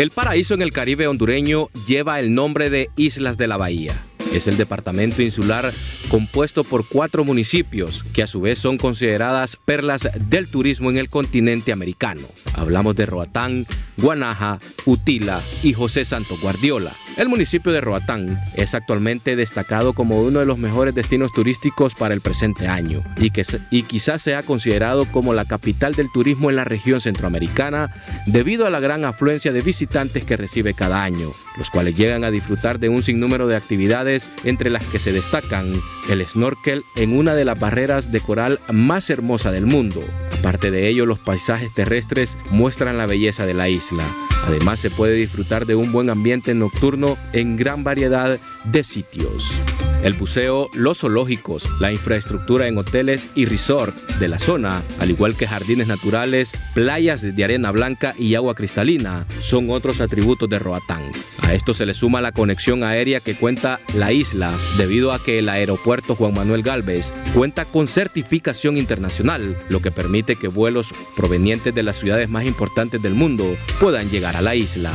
El paraíso en el Caribe hondureño lleva el nombre de Islas de la Bahía. Es el departamento insular compuesto por cuatro municipios que a su vez son consideradas perlas del turismo en el continente americano. Hablamos de Roatán, Guanaja, Utila y José Santo Guardiola. El municipio de Roatán es actualmente destacado como uno de los mejores destinos turísticos para el presente año y, que, y quizás sea considerado como la capital del turismo en la región centroamericana debido a la gran afluencia de visitantes que recibe cada año, los cuales llegan a disfrutar de un sinnúmero de actividades entre las que se destacan el snorkel en una de las barreras de coral más hermosa del mundo. Aparte de ello, los paisajes terrestres muestran la belleza de la isla. Además, se puede disfrutar de un buen ambiente nocturno en gran variedad de sitios. El buceo, los zoológicos, la infraestructura en hoteles y resort de la zona, al igual que jardines naturales, playas de arena blanca y agua cristalina, son otros atributos de Roatán. A esto se le suma la conexión aérea que cuenta la isla, debido a que el aeropuerto Juan Manuel Galvez cuenta con certificación internacional, lo que permite que vuelos provenientes de las ciudades más importantes del mundo puedan llegar a la isla.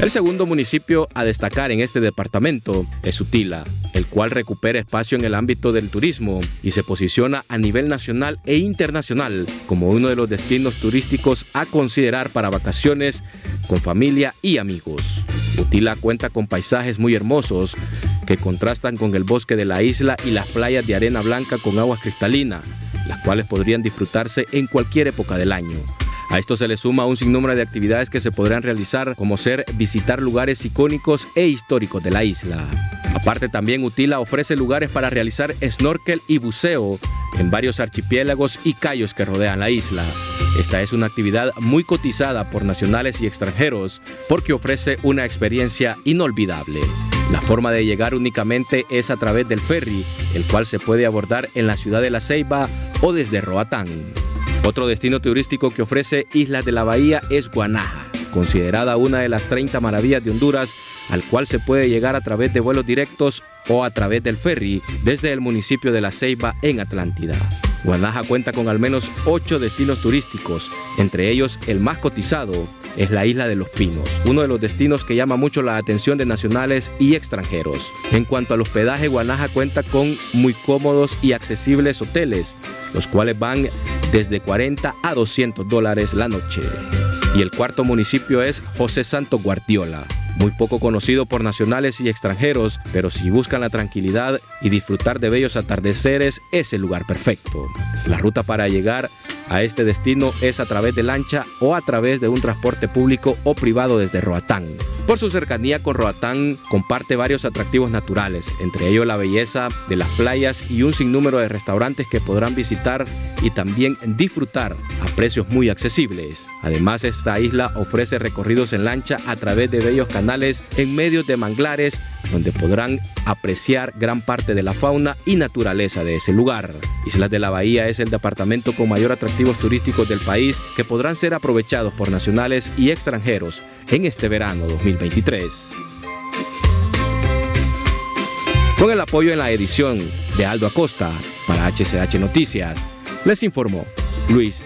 El segundo municipio a destacar en este departamento es Utila, cual recupera espacio en el ámbito del turismo y se posiciona a nivel nacional e internacional como uno de los destinos turísticos a considerar para vacaciones con familia y amigos. Utila cuenta con paisajes muy hermosos que contrastan con el bosque de la isla y las playas de arena blanca con agua cristalina, las cuales podrían disfrutarse en cualquier época del año. A esto se le suma un sinnúmero de actividades que se podrán realizar, como ser visitar lugares icónicos e históricos de la isla. Aparte también Utila ofrece lugares para realizar snorkel y buceo en varios archipiélagos y cayos que rodean la isla. Esta es una actividad muy cotizada por nacionales y extranjeros porque ofrece una experiencia inolvidable. La forma de llegar únicamente es a través del ferry, el cual se puede abordar en la ciudad de La Ceiba o desde Roatán. Otro destino turístico que ofrece Islas de la Bahía es Guanaja, considerada una de las 30 maravillas de Honduras, al cual se puede llegar a través de vuelos directos o a través del ferry desde el municipio de La Ceiba en Atlántida. Guanaja cuenta con al menos ocho destinos turísticos, entre ellos el más cotizado es la isla de los Pinos, uno de los destinos que llama mucho la atención de nacionales y extranjeros. En cuanto al hospedaje, Guanaja cuenta con muy cómodos y accesibles hoteles, los cuales van desde 40 a 200 dólares la noche. Y el cuarto municipio es José Santo Guardiola, muy poco conocido por nacionales y extranjeros, pero si buscan la tranquilidad y disfrutar de bellos atardeceres, es el lugar perfecto. La ruta para llegar a este destino es a través de lancha o a través de un transporte público o privado desde Roatán. Por su cercanía con Roatán, comparte varios atractivos naturales, entre ellos la belleza de las playas y un sinnúmero de restaurantes que podrán visitar y también disfrutar a precios muy accesibles. Además, esta isla ofrece recorridos en lancha a través de bellos canales en medio de manglares donde podrán apreciar gran parte de la fauna y naturaleza de ese lugar. Islas de la Bahía es el departamento con mayor atractivos turísticos del país que podrán ser aprovechados por nacionales y extranjeros en este verano 2023. Con el apoyo en la edición de Aldo Acosta para HCH Noticias, les informó Luis